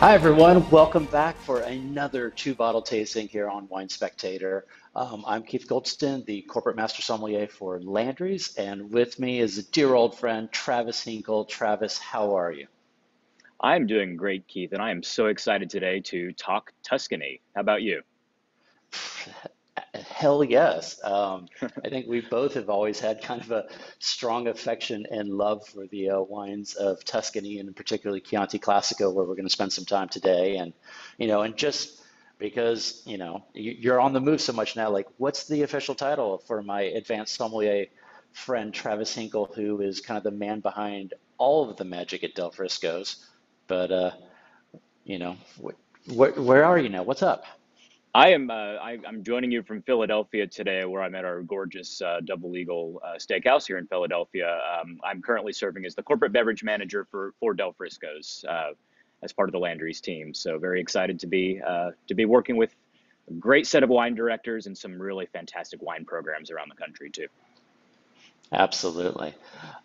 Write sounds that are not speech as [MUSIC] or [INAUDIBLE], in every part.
Hi, everyone. Welcome back for another two bottle tasting here on Wine Spectator. Um, I'm Keith Goldston, the corporate master sommelier for Landry's, and with me is a dear old friend, Travis Hinkle. Travis, how are you? I'm doing great, Keith, and I am so excited today to talk Tuscany. How about you? [LAUGHS] Hell yes. Um, [LAUGHS] I think we both have always had kind of a strong affection and love for the uh, wines of Tuscany and particularly Chianti Classico, where we're going to spend some time today. And, you know, and just because, you know, you- are on the move so much now, like, what's the official title for my advanced sommelier friend, Travis Hinkle, who is kind of the man behind all of the magic at Del Frisco's? But, uh, you know, wh- wh- where are you now? What's up? I am. Uh, I, am joining you from Philadelphia today, where I'm at our gorgeous uh, Double Eagle uh, Steakhouse here in Philadelphia. Um, I'm currently serving as the corporate beverage manager for for Del Frisco's uh, as part of the Landry's team. So very excited to be uh, to be working with a great set of wine directors and some really fantastic wine programs around the country too. Absolutely.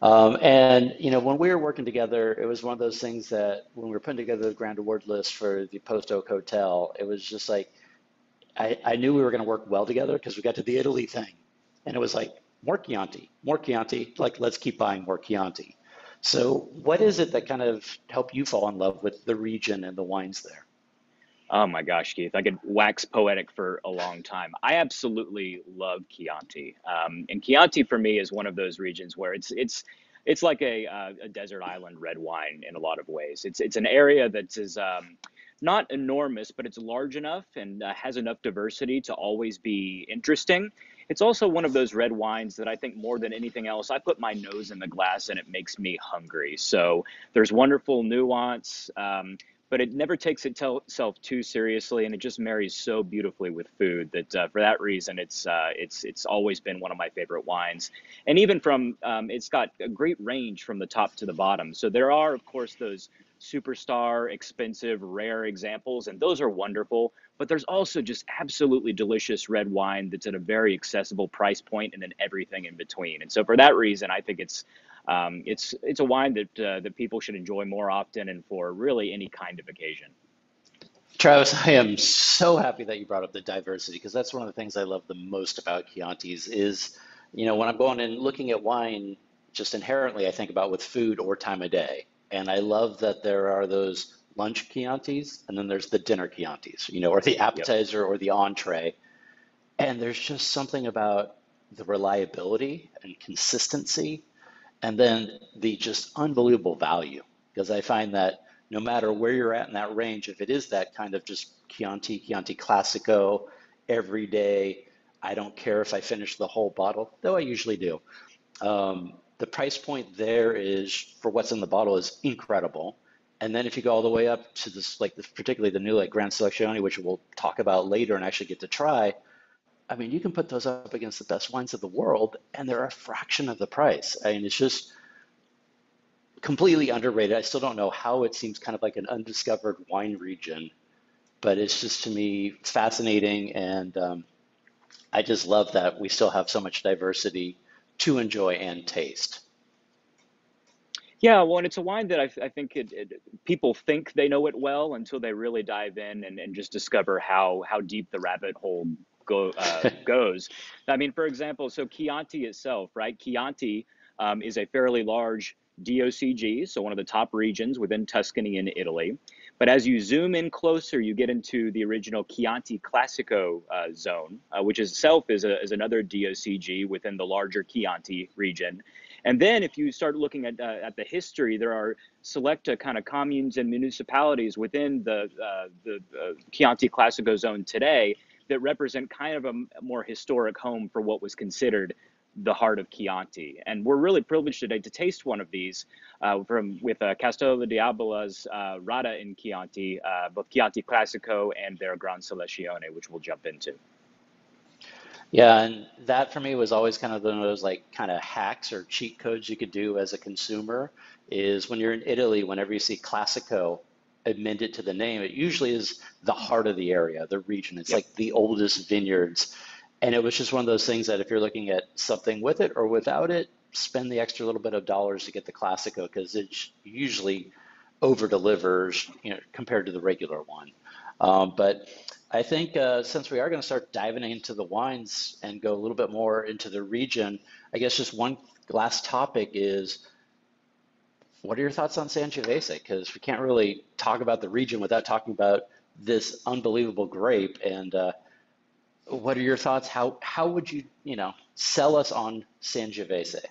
Um, and, you know, when we were working together, it was one of those things that when we were putting together the grand award list for the Post Oak Hotel, it was just like I, I knew we were going to work well together because we got to the Italy thing, and it was like more Chianti, more Chianti. Like let's keep buying more Chianti. So, what is it that kind of helped you fall in love with the region and the wines there? Oh my gosh, Keith, I could wax poetic for a long time. I absolutely love Chianti, um, and Chianti for me is one of those regions where it's it's it's like a, uh, a desert island red wine in a lot of ways. It's it's an area that is um, not enormous, but it's large enough and uh, has enough diversity to always be interesting. It's also one of those red wines that I think more than anything else, I put my nose in the glass and it makes me hungry. So there's wonderful nuance, um, but it never takes itself too seriously, and it just marries so beautifully with food that uh, for that reason, it's uh, it's it's always been one of my favorite wines. And even from um, it's got a great range from the top to the bottom. So there are, of course, those superstar, expensive, rare examples, and those are wonderful. But there's also just absolutely delicious red wine that's at a very accessible price point, and then everything in between. And so for that reason, I think it's um, it's it's a wine that uh, that people should enjoy more often, and for really any kind of occasion. Travis, I am so happy that you brought up the diversity because that's one of the things I love the most about Chianti's is, you know, when I'm going and looking at wine, just inherently I think about with food or time of day. And I love that there are those lunch Chiantis and then there's the dinner Chiantis, you know, or the appetizer yep. or the entree. And there's just something about the reliability and consistency and then the just unbelievable value. Because I find that no matter where you're at in that range, if it is that kind of just Chianti, Chianti Classico, every day, I don't care if I finish the whole bottle, though I usually do. Um, the price point there is for what's in the bottle is incredible. And then if you go all the way up to this, like this, particularly the new like Grand Selezione, which we'll talk about later and actually get to try, I mean, you can put those up against the best wines of the world, and they're a fraction of the price. I mean, it's just completely underrated. I still don't know how it seems kind of like an undiscovered wine region, but it's just to me fascinating, and um, I just love that we still have so much diversity to enjoy and taste. Yeah, well, and it's a wine that I, I think it, it, people think they know it well until they really dive in and, and just discover how how deep the rabbit hole go uh, [LAUGHS] goes. I mean, for example, so Chianti itself, right? Chianti um, is a fairly large DOCG, so one of the top regions within Tuscany in Italy. But as you zoom in closer, you get into the original Chianti Classico uh, zone, uh, which itself is, a, is another DOCG within the larger Chianti region. And then if you start looking at, uh, at the history, there are select uh, kind of communes and municipalities within the, uh, the uh, Chianti Classico zone today that represent kind of a more historic home for what was considered the heart of Chianti. And we're really privileged today to taste one of these uh, from with uh, Castello di Albola's uh, Radda in Chianti, uh, both Chianti Classico and their Gran Selezione, which we'll jump into. Yeah, and that for me was always kind of one of those like kind of hacks or cheat codes you could do as a consumer is when you're in Italy, whenever you see Classico, amend it to the name, it usually is the heart of the area, the region. It's yep. like the oldest vineyards. And it was just one of those things that if you're looking at something with it or without it, spend the extra little bit of dollars to get the Classico because it's usually over delivers, you know, compared to the regular one. Um, but I think uh, since we are going to start diving into the wines and go a little bit more into the region, I guess just one last topic is what are your thoughts on Sangiovese? Because we can't really talk about the region without talking about this unbelievable grape. And uh, what are your thoughts? How how would you you know sell us on Sangiovese?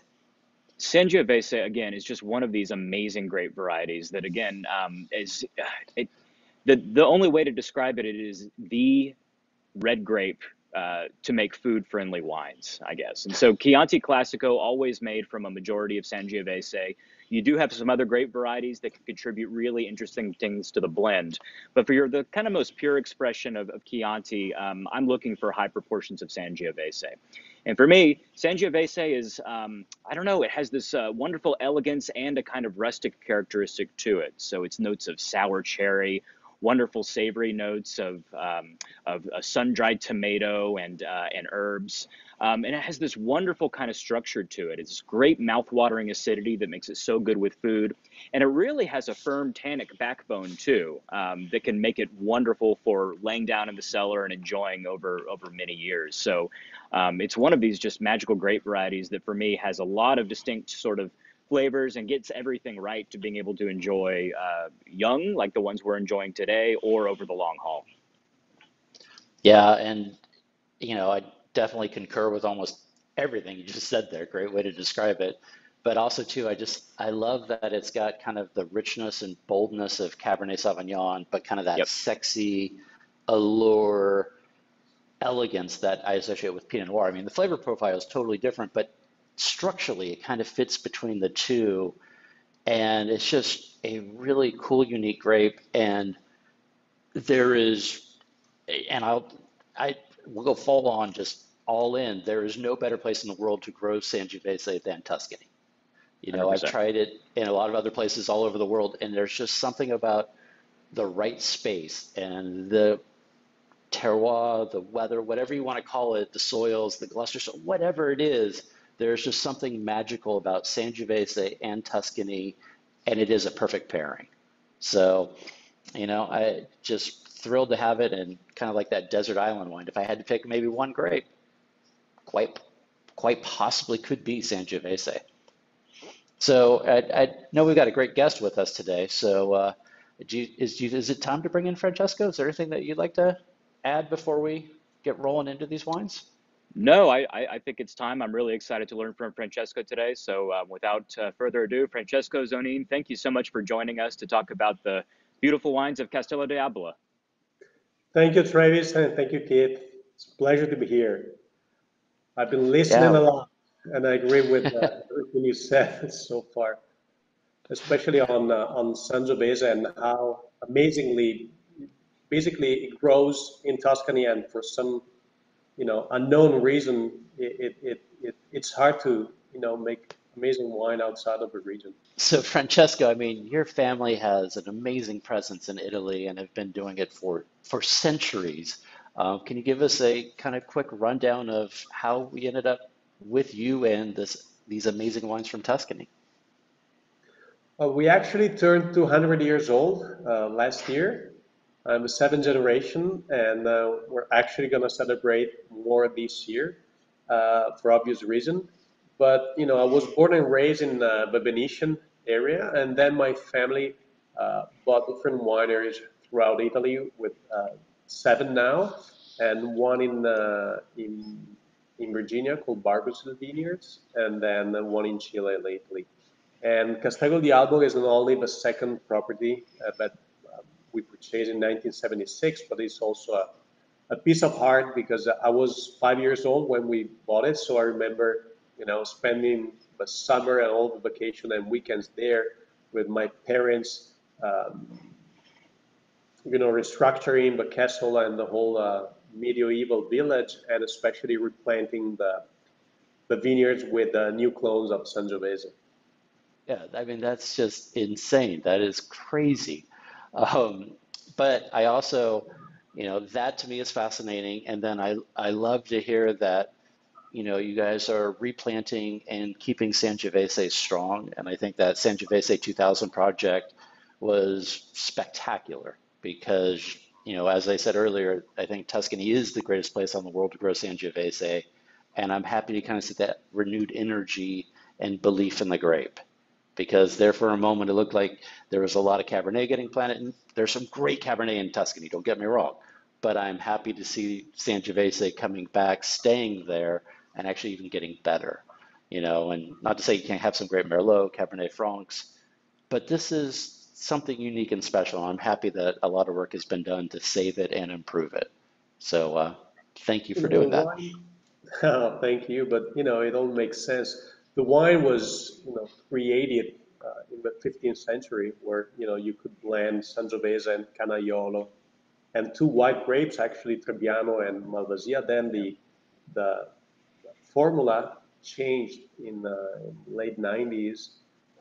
Sangiovese again is just one of these amazing grape varieties that again um, is it, the the only way to describe it, it is the red grape uh, to make food friendly wines, I guess. And so Chianti Classico always made from a majority of Sangiovese. You do have some other grape varieties that can contribute really interesting things to the blend. But for your the kind of most pure expression of, of Chianti, um, I'm looking for high proportions of Sangiovese. And for me, Sangiovese is, um, I don't know, it has this uh, wonderful elegance and a kind of rustic characteristic to it. So it's notes of sour cherry, wonderful savory notes of um, of a sun-dried tomato and uh, and herbs. Um, and it has this wonderful kind of structure to it. It's this great mouth-watering acidity that makes it so good with food, and it really has a firm tannic backbone too um, that can make it wonderful for laying down in the cellar and enjoying over over many years. So um, it's one of these just magical grape varieties that for me has a lot of distinct sort of flavors and gets everything right to being able to enjoy uh, young, like the ones we're enjoying today, or over the long haul. Yeah, and you know, I definitely concur with almost everything you just said there. Great way to describe it. But also too, I just I love that it's got kind of the richness and boldness of Cabernet Sauvignon, but kind of that Yep. sexy allure, elegance that I associate with Pinot Noir. I mean, the flavor profile is totally different, but structurally it kind of fits between the two, and it's just a really cool, unique grape. And there is, and I'll, I will go full on just all in. There is no better place in the world to grow Sangiovese than Tuscany. You know, I've tried it in a lot of other places all over the world, and there's just something about the right space and the terroir, the weather, whatever you want to call it, the soils, the so whatever it is, there's just something magical about Sangiovese and Tuscany, and it is a perfect pairing. So, you know, I just thrilled to have it, and kind of like that desert island wine. If I had to pick maybe one grape, quite quite possibly could be Sangiovese. So I, I know we've got a great guest with us today. So uh, you, is, you, is it time to bring in Francesco? Is there anything that you'd like to add before we get rolling into these wines? No, I, I think it's time. I'm really excited to learn from Francesco today. So, uh, without uh, further ado, Francesco Zonin, thank you so much for joining us to talk about the beautiful wines of Castello di Albola. Thank you, Travis, and thank you, Keith. It's a pleasure to be here. I've been listening Yeah. a lot, and I agree with uh, everything you said [LAUGHS] so far, especially on uh, on Sangiovese and how amazingly, basically, it grows in Tuscany, and for some, you know, unknown reason, it it, it, it it's hard to you know make amazing wine outside of the region. So, Francesco, I mean, your family has an amazing presence in Italy and have been doing it for for centuries. Um, can you give us a kind of quick rundown of how we ended up with you and this these amazing wines from Tuscany? Uh, we actually turned 200 years old uh, last year. I'm a seventh generation, and uh, we're actually going to celebrate more this year uh, for obvious reason. But you know, I was born and raised in uh, the Venetian area, and then my family uh, bought different wineries throughout Italy, with uh, seven now, and one in uh, in in Virginia called Barboursville Vineyards, and then one in Chile lately. And Castello di Albo is not only the second property uh, that uh, we purchased in 1976, but it's also a, a piece of heart because I was five years old when we bought it. So I remember, you know, spending the summer and all the vacation and weekends there with my parents, um, you know, restructuring the castle and the whole uh, medieval village, and especially replanting the the vineyards with uh, new clones of Sangiovese. Yeah, I mean, that's just insane. That is crazy. Um, but I also, you know, that to me is fascinating. And then I, I love to hear that, you know, you guys are replanting and keeping Sangiovese strong. And I think that Sangiovese 2000 project was spectacular because, you know, as I said earlier, I think Tuscany is the greatest place on the world to grow Sangiovese. And I'm happy to kind of see that renewed energy and belief in the grape because there for a moment it looked like there was a lot of Cabernet getting planted. And there's some great Cabernet in Tuscany, don't get me wrong. But I'm happy to see Sangiovese coming back, staying there, and actually even getting better. You know, and not to say you can't have some great Merlot, Cabernet Francs, but this is something unique and special. I'm happy that a lot of work has been done to save it and improve it. So uh, thank you for doing that. oh, [LAUGHS] thank you, but you know, it all makes sense. The wine was, you know, created uh, in the 15th century where, you know, you could blend Sangiovese and Canaiolo and two white grapes, actually Trebbiano and Malvasia. Then the, the formula changed in the late 90s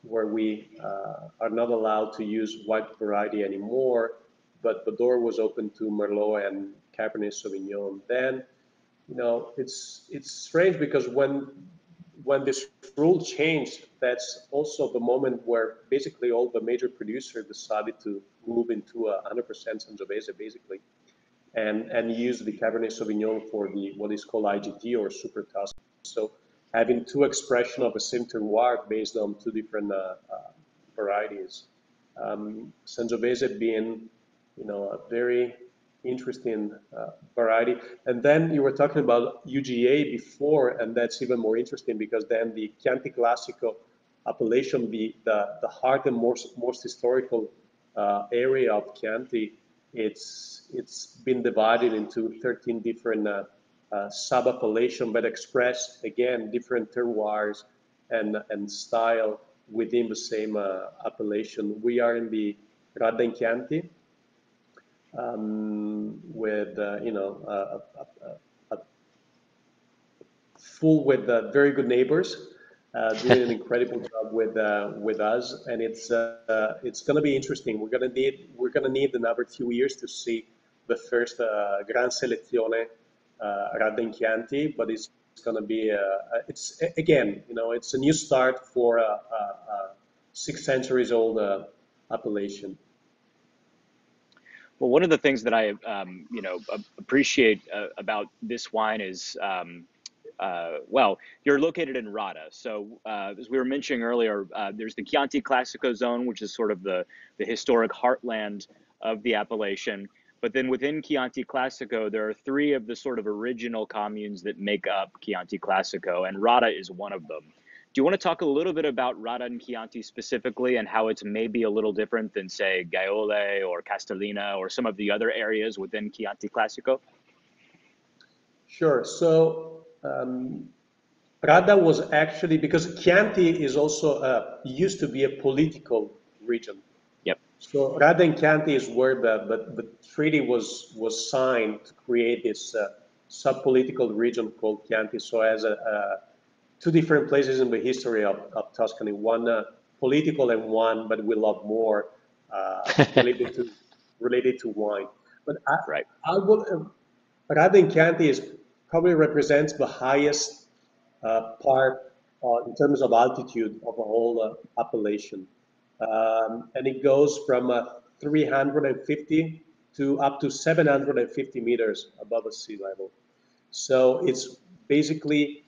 where we uh, are not allowed to use white variety anymore, but the door was open to Merlot and Cabernet Sauvignon. Then, you know, it's it's strange because when when this rule changed, that's also the moment where basically all the major producers decided to move into a 100% Sangiovese, basically, and and use the Cabernet Sauvignon for the what is called IGT or Super Tuscan. So having two expression of a same terroir based on two different uh, uh, varieties. Um, Sangiovese being, you know, a very interesting uh, variety. And then you were talking about UGA before, and that's even more interesting because then the Chianti Classico appellation, the, the, the heart and most, most historical uh, area of Chianti, it's, it's been divided into 13 different uh, uh, sub-appellation, but express, again, different terroirs and, and style within the same uh, appellation. We are in the Radda in Chianti, um, with uh, you know a, a, a full with uh, very good neighbors, uh, doing an incredible job with uh, with us, and it's uh, it's going to be interesting. We're going to need we're going to need another few years to see the first uh, Gran Selezione uh, Radda Chianti, but it's, going to be it's again you know it's a new start for a, six centuries old appellation. Well, one of the things that I, um, you know, appreciate uh, about this wine is, um, uh, well, you're located in Radda. So uh, as we were mentioning earlier, uh, there's the Chianti Classico zone, which is sort of the, the historic heartland of the appellation. But then within Chianti Classico, there are three of the sort of original communes that make up Chianti Classico, and Radda is one of them. Do you want to talk a little bit about Radda and Chianti specifically and how it's maybe a little different than, say, Gaiole or Castellina or some of the other areas within Chianti Classico? Sure. So um, was actually, because Chianti is also, uh, used to be a political region. Yep. So Radda and Chianti is where the, the, the treaty was, was signed to create this uh, sub-political region called Chianti. So as a, two different places in the history of, of Tuscany, one uh, political and one, but we love more, uh, [LAUGHS] related to related to wine. But I, right. I uh, Radda in Chianti is probably represents the highest uh, part uh, in terms of altitude of the whole uh, appellation. Um, and it goes from uh, 350 to up to 750 meters above the sea level. So it's basically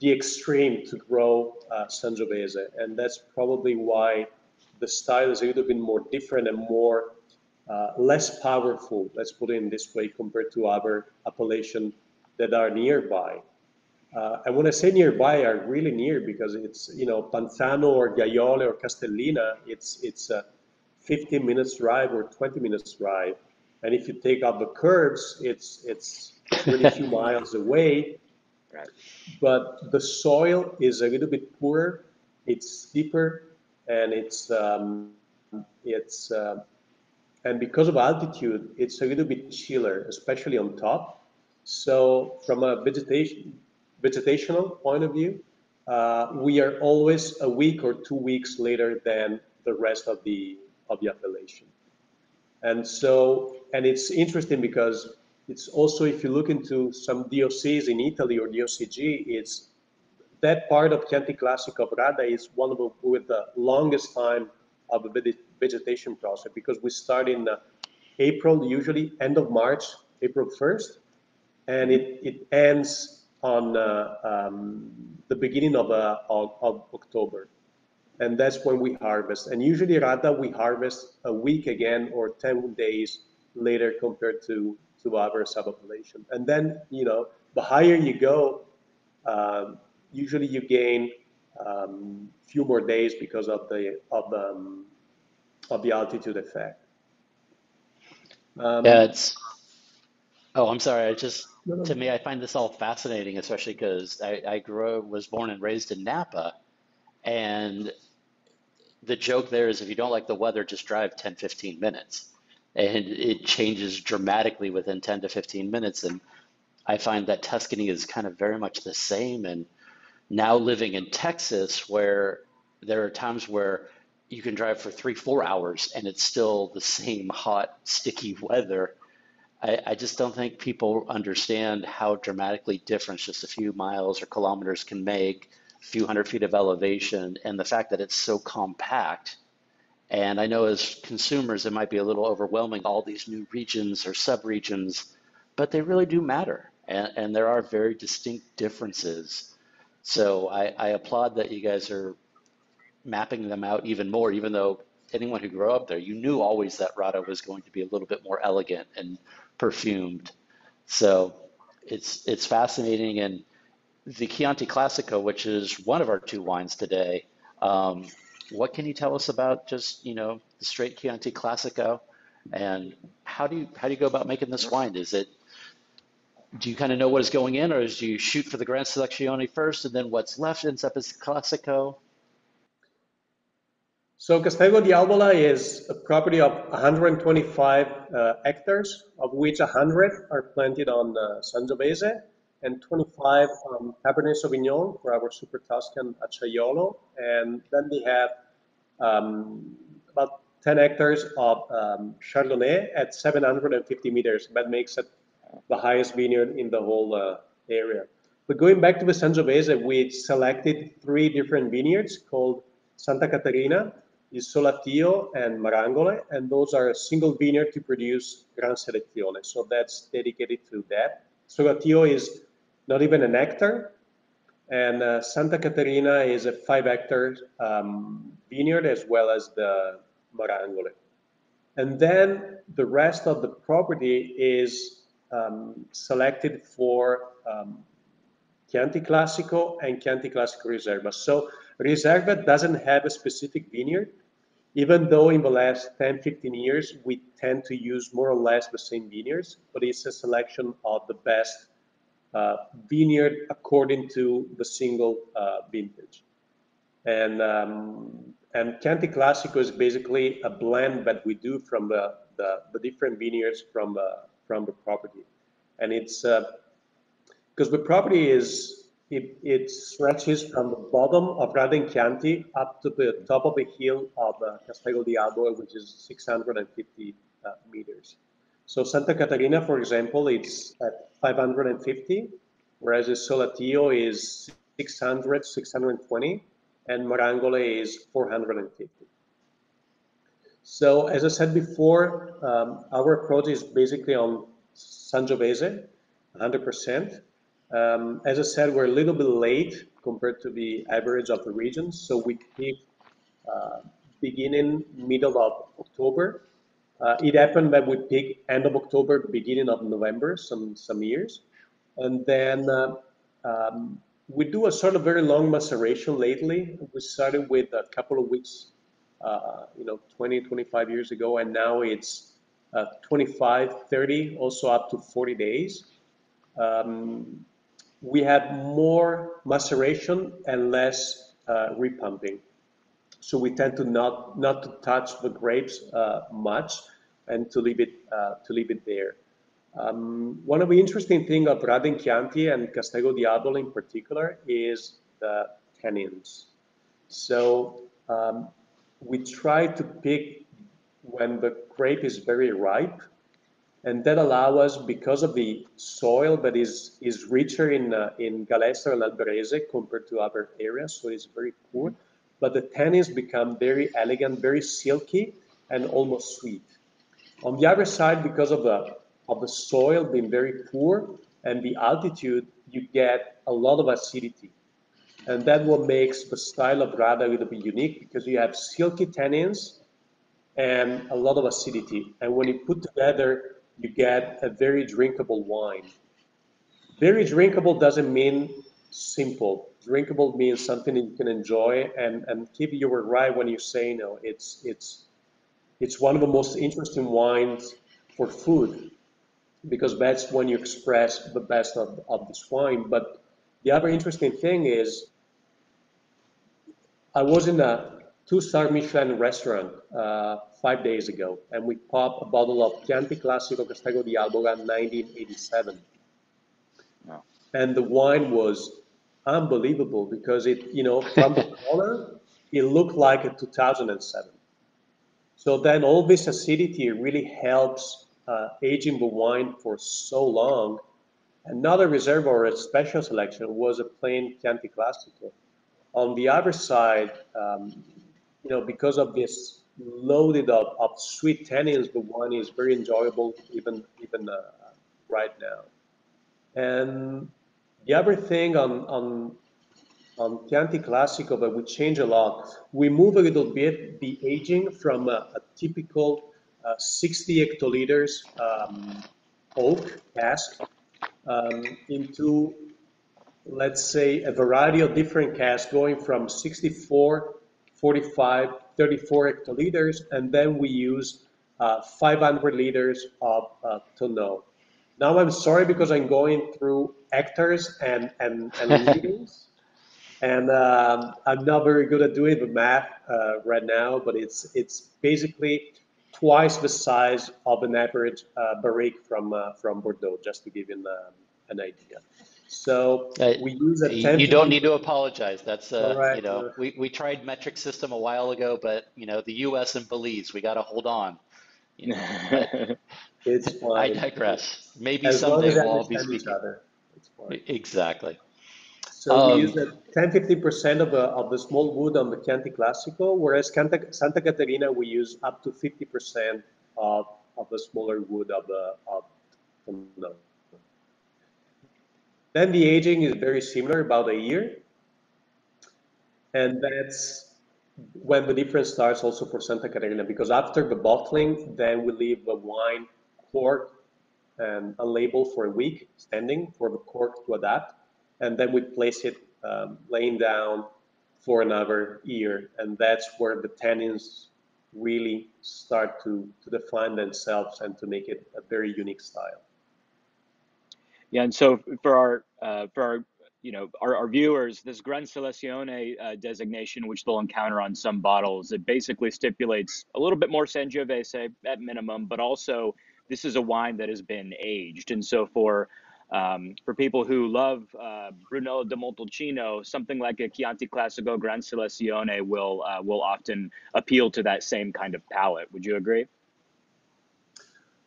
the extreme to grow uh, Sangiovese, and that's probably why the style is a little bit more different and more uh, less powerful. Let's put it in this way compared to other appellations that are nearby. Uh, and when I say nearby, are really near because it's you know Panzano or Gaiole or Castellina. It's it's a 15 minutes drive or 20 minutes drive, and if you take out the curves, it's it's really few [LAUGHS] miles away Right. But the soil is a little bit poorer, it's steeper, and it's um, it's uh, and because of altitude, it's a little bit chiller, especially on top. So from a vegetation vegetational point of view, uh, we are always a week or two weeks later than the rest of the of the appellation. And so, and it's interesting because it's also, if you look into some DOCs in Italy or DOCG, it's that part of Chianti Classico of Radda is one of the, with the longest time of a vegetation process because we start in uh, April, usually end of March, April 1st, and it, it ends on uh, um, the beginning of, uh, of, of, October. And that's when we harvest. And usually Radda, we harvest a week again or 10 days later compared to, to our sub-appellation. And then, you know, the higher you go, um, usually you gain um, few more days because of the of um, of the altitude effect. Um, yeah, it's. Oh, I'm sorry. I just. To me, I find this all fascinating, especially because I, I grew was born and raised in Napa, and the joke there is if you don't like the weather, just drive 10, 15 minutes, and it changes dramatically within 10 to 15 minutes. And I find that Tuscany is kind of very much the same, and now living in Texas, where there are times where you can drive for three, four hours and it's still the same hot, sticky [LAUGHS] weather. I, I just don't think people understand how dramatically different just a few miles or kilometers can make, a few hundred feet of elevation, and the fact that it's so compact. And I know as consumers, it might be a little overwhelming, all these new regions or subregions, but they really do matter. And, and there are very distinct differences so I, I applaud that you guys are mapping them out even more, even though anyone who grew up there, you knew always that Radda was going to be a little bit more elegant and perfumed. So it's it's fascinating. And the Chianti Classico, which is one of our two wines today, um, what can you tell us about just you know the straight Chianti Classico, and how do you how do you go about making this wine? Is it do you kind of know what is going in, or do you shoot for the Gran Selezione first, and then what's left ends up as Classico? So Castello di Albola is a property of 125 uh, hectares, of which 100 are planted on uh, Sangiovese and 25 on Cabernet Sauvignon for our Super Tuscan Acciaiolo. And then we have um, about 10 hectares of um, Chardonnay at 750 meters. That makes it the highest vineyard in the whole uh, area. But going back to the Sangiovese, we selected three different vineyards called Santa Caterina, Il Solatio, and Marangole, and those are a single vineyard to produce Gran Selezione. So that's dedicated to that. Solatio is not even an hectare, and uh, Santa Caterina is a five hectare um, vineyard as well as the Marangole. And then the rest of the property is um, selected for um, Chianti Classico and Chianti Classico Riserva. So Riserva doesn't have a specific vineyard, even though in the last 10, 15 years, we tend to use more or less the same vineyards, but it's a selection of the best uh, vineyard according to the single uh, vintage. And, um, and Chianti Classico is basically a blend that we do from the, the, the different vineyards from uh, from the property. And it's because uh, the property is it, it, stretches from the bottom of Radda Chianti up to the top of the hill of uh, Castello di Albola, which is 650 uh, meters. So Santa Caterina, for example, it's at 550, whereas Solatio is 600, 620, and Marangole is 450. So as I said before, um, our approach is basically on Sangiovese, 100%. Um, as I said, we're a little bit late compared to the average of the region, so we keep uh, beginning middle of October. Uh, it happened that we pick end of October, beginning of November, some some years, and then uh, um, we do a sort of very long maceration lately. We started with a couple of weeks uh, you know, 20, 25 years ago, and now it's uh, 25, 30, also up to 40 days. Um, we have more maceration and less uh, repumping. So we tend to not not to touch the grapes uh, much and to leave it uh, to leave it there. Um, one of the interesting things of Radda Chianti and Castello di Albola in particular is the tannins. So um, we try to pick when the grape is very ripe and that allow us because of the soil that is is richer in uh, in Galestro and Alberese compared to other areas so it's very poor but the tannins become very elegant very silky and almost sweet. On the other side, because of the of the soil being very poor and the altitude, you get a lot of acidity. And that what makes the style of Radda a little bit unique because you have silky tannins and a lot of acidity. And when you put together, you get a very drinkable wine. Very drinkable doesn't mean simple. Drinkable means something that you can enjoy. And and Keith, you were right when you say no. It's it's it's one of the most interesting wines for food because that's when you express the best of, of this wine. But the other interesting thing is, I was in a two-star Michelin restaurant uh, five days ago, and we popped a bottle of Chianti Classico Castello di Albola 1987. Wow. And the wine was unbelievable because it, you know, from the [LAUGHS] color, it looked like a 2007. So then all this acidity really helps uh, aging the wine for so long. Another reserve or a special selection was a plain Chianti Classico. On the other side, um, you know, because of this loaded up of sweet tannins, the wine is very enjoyable even even uh, right now. And the other thing on on on Chianti Classico that we change a lot, we move a little bit the aging from a, a typical uh, 60 hectoliters um, oak cask um, into, let's say, a variety of different casks going from 64, 45, 34 hectoliters, and then we use uh, 500 liters of uh, tonneau. Now I'm sorry because I'm going through hectares and, and, and [LAUGHS] liters. And um, I'm not very good at doing the math uh, right now, but it's it's basically twice the size of an average uh, barrique from uh, from Bordeaux, just to give you an, um, an idea. So Uh, we use a you 10 you don't need to apologize. That's uh, Correct. you know, we, we tried metric system a while ago, but you know, the U.S. and Belize, we got to hold on. You know, but [LAUGHS] It's I fine. digress. Maybe As long someday as we'll all be understand each speaking. other, it's fine. Exactly. So we Um, use a 10 15% of the, of the small wood on the Chianti Classico, whereas Santa, Santa Caterina, we use up to 50% of, of the smaller wood of the, of the Then the aging is very similar, about a year. And that's when the difference starts also for Santa Caterina, because after the bottling, then we leave the wine cork and a label for a week, standing for the cork to adapt and then we place it um, laying down for another year, and that's where the tannins really start to, to define themselves and to make it a very unique style. Yeah, and so for our uh, for our you know our, our viewers, this Gran Selezione uh, designation, which they'll encounter on some bottles, it basically stipulates a little bit more Sangiovese at minimum, but also this is a wine that has been aged, and so for um, for people who love uh, Brunello di Montalcino, something like a Chianti Classico Gran Selezione will uh, will often appeal to that same kind of palate. Would you agree?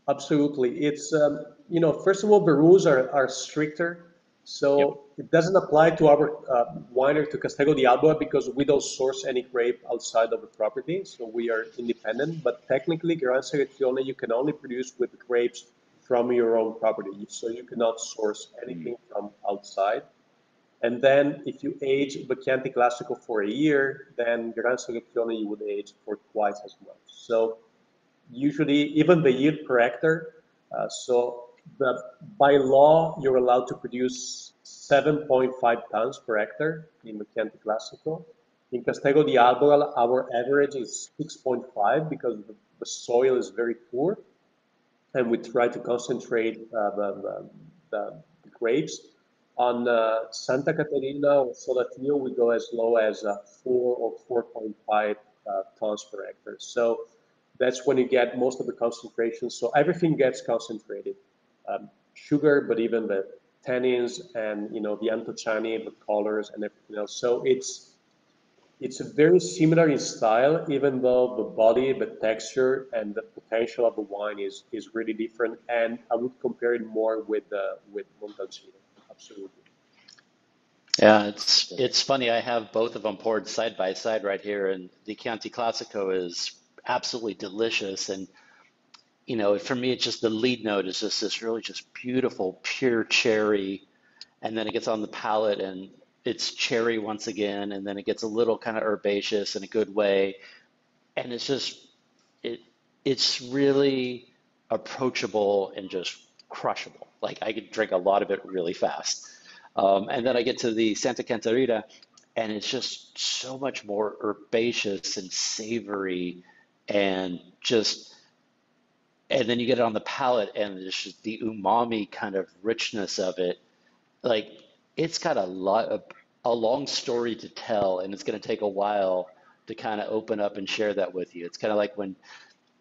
Absolutely. It's, um, you know, first of all, the rules are, are stricter. So Yep. it doesn't apply to our uh, winery, to Casteggio di Alba, because we don't source any grape outside of the property. So we are independent. But technically, Gran Selezione, you can only produce with grapes from your own property. So you cannot source anything from outside. And then if you age the Chianti Classico for a year, then Gran Selezione you would age for twice as much. So usually even the yield per hectare. Uh, so the, by law, you're allowed to produce 7.5 tons per hectare in Chianti Classico. In Castello di Albola, our average is 6.5 because the, the soil is very poor, and we try to concentrate uh, the, the, the, the grapes. On uh, Santa Caterina or Solatio, we go as low as uh, 4 or 4.5 uh, tons per hectare. So that's when you get most of the concentration. So everything gets concentrated, um, sugar, but even the tannins and you know the anthocyani, the colors, and everything else. So it's it's a very similar in style, even though the body, the texture, and the potential of the wine is is really different. And I would compare it more with uh, with Montalcino. Absolutely. Yeah, it's it's funny. I have both of them poured side by side right here, and the Chianti Classico is absolutely delicious. And you know, for me, it's just the lead note is just this really just beautiful, pure cherry, and then it gets on the palate and it's cherry once again, and then it gets a little kind of herbaceous in a good way, and it's just it it's really approachable and just crushable. Like I could drink a lot of it really fast. Um, and then I get to the Santa Caterina, and it's just so much more herbaceous and savory, and just and then you get it on the palate, and it's just the umami kind of richness of it. Like it's got a lot of a long story to tell, and it's going to take a while to kind of open up and share that with you. It's kind of like when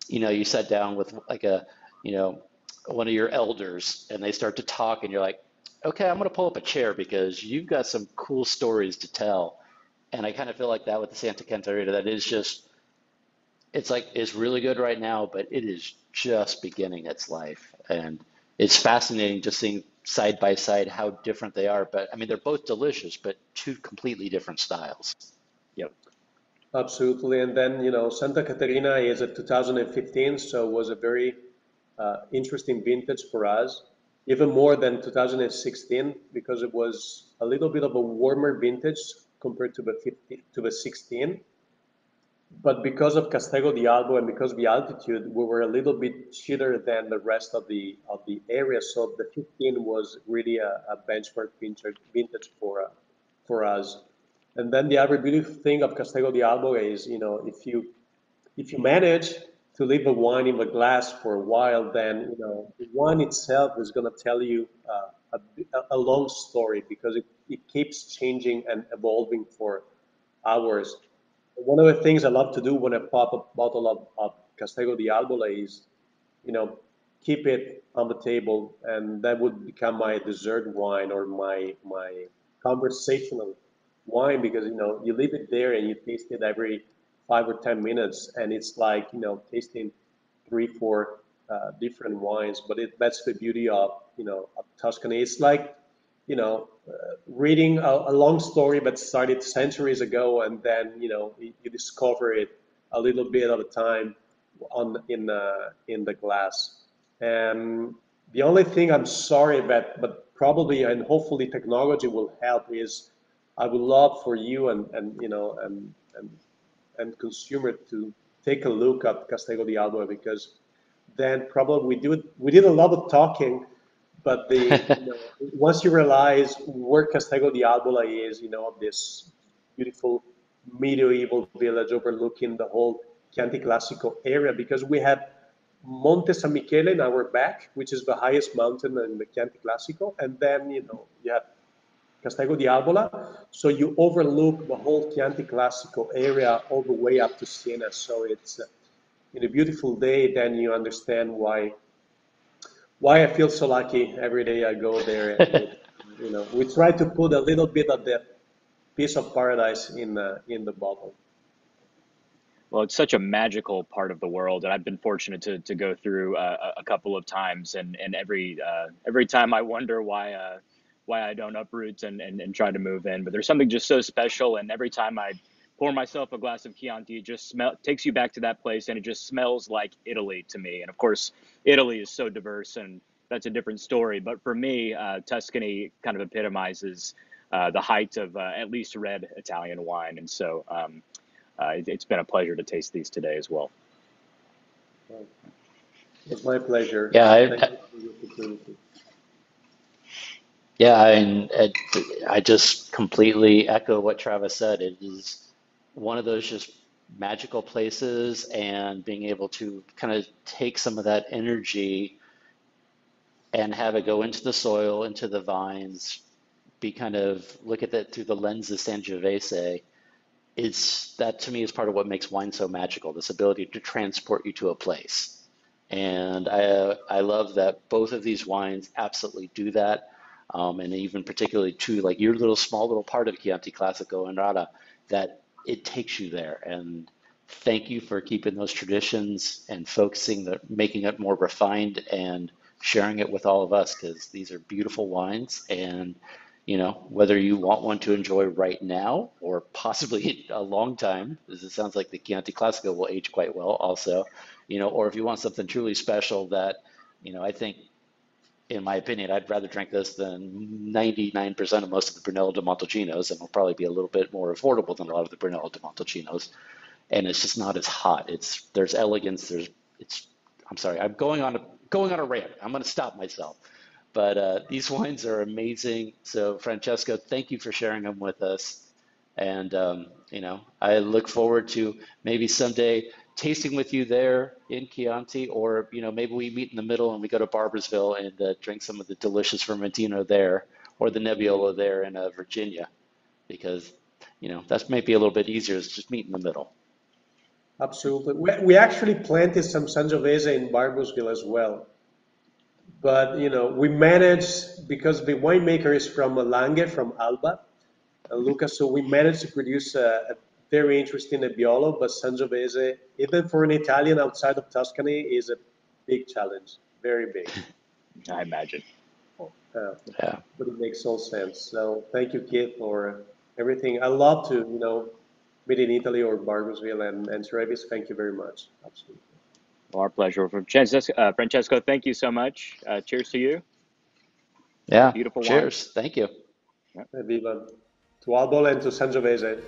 you know you sat down with like a you know one of your elders and they start to talk and you're like okay i'm going to pull up a chair because you've got some cool stories to tell and i kind of feel like that with the santa cantarita that is just it's like it's really good right now but it is just beginning its life and it's fascinating just seeing side by side how different they are but i mean they're both delicious but two completely different styles Yep. Absolutely. And then, you know, Santa Caterina is a 2015, so it was a very uh, interesting vintage for us, even more than 2016 because it was a little bit of a warmer vintage compared to the 15, to the 16. But because of Castello di Albo and because of the altitude, we were a little bit chillier than the rest of the of the area. So the 15 was really a, a benchmark vintage vintage for uh, for us. And then the other beautiful thing of Castello di Albo is, you know, if you if you manage to leave the wine in the glass for a while, then you know the wine itself is going to tell you uh, a, a long story because it, it keeps changing and evolving for hours. One of the things I love to do when I pop a bottle of, of Castello di Albola is, you know, keep it on the table, and that would become my dessert wine or my my conversational wine because you know you leave it there and you taste it every five or ten minutes, and it's like you know tasting three, four uh, different wines. But it, that's the beauty of you know of Tuscany. It's like you know uh, reading a, a, long story that started centuries ago, and then you know you, you discover it a little bit at a time on in uh, in the glass. And the only thing I'm sorry about, but probably and hopefully technology will help is I would love for you and and you know and and and consumer to take a look at Castello di Albo because then probably we do we did a lot of talking, but the [LAUGHS] you know, once you realize where Castello di Albola is, you know, this beautiful medieval village overlooking the whole Chianti Classico area, because we have Monte San Michele in our back, which is the highest mountain in the Chianti Classico, and then you know you have Castello di Albola. So you overlook the whole Chianti Classico area all the way up to Siena. So it's uh, in a beautiful day, then you understand why why I feel so lucky every day I go there. And, [LAUGHS] you know, we try to put a little bit of that piece of paradise in the in the bottle. Well, it's such a magical part of the world, and I've been fortunate to, to go through uh, a couple of times, and and every uh, every time I wonder why uh, why I don't uproot and, and, and try to move in. But there's something just so special. And every time I pour myself a glass of Chianti, it just smell takes you back to that place and it just smells like Italy to me. And of course, Italy is so diverse and that's a different story. But for me, uh, Tuscany kind of epitomizes uh, the height of uh, at least red Italian wine. And so um, uh, it, has been a pleasure to taste these today as well. It's my pleasure. Yeah, I, yeah, and it, I just completely echo what Travis said. It is one of those just magical places, and being able to kind of take some of that energy and have it go into the soil, into the vines, be kind of look at that through the lens of Sangiovese. It's that to me is part of what makes wine so magical. This ability to transport you to a place, and I I love that both of these wines absolutely do that um, and even particularly to like your little small little part of Chianti Classico and Radda, that it takes you there. And thank you for keeping those traditions and focusing the making it more refined and sharing it with all of us because these are beautiful wines and you know, whether you want one to enjoy right now or possibly [LAUGHS] a long time, as it sounds like the Chianti Classico will age quite well also, you know, or if you want something truly special that, you know, I think, in my opinion, I'd rather drink this than 99% of most of the Brunello di Montalcinos, and it'll probably be a little bit more affordable than a lot of the Brunello di Montalcinos. And it's just not as hot. It's there's elegance. There's it's. I'm sorry. I'm going on a going on a rant. I'm going to stop myself. But uh, these wines are amazing. So, Francesco, thank you for sharing them with us. And, um, you know, I look forward to maybe someday tasting with you there in Chianti, or, you know, maybe we meet in the middle and we go to Barboursville and uh, drink some of the delicious Vermentino there or the Nebbiolo there in uh, Virginia, because, you know, that's maybe a little bit easier. It's just meet in the middle. Absolutely. We, we actually planted some Sangiovese in Barboursville as well. But, you know, we managed, because the winemaker is from Langhe, from Alba, uh, Luca, so we managed to produce a, a very interesting Nebbiolo, but Sangiovese, even for an Italian outside of Tuscany, is a big challenge, very big. [LAUGHS] I imagine. Uh, Yeah. but it makes all sense. So thank you, Kit, for everything. I love to, you know, meet in Italy or Barboursville and, and Trevis. Thank you very much. Absolutely. Well, our pleasure. Francesco, uh, Francesco, thank you so much. Uh, cheers to you. Yeah. Beautiful wine. Cheers. Thank you. Viva to Albol and to Sangiovese.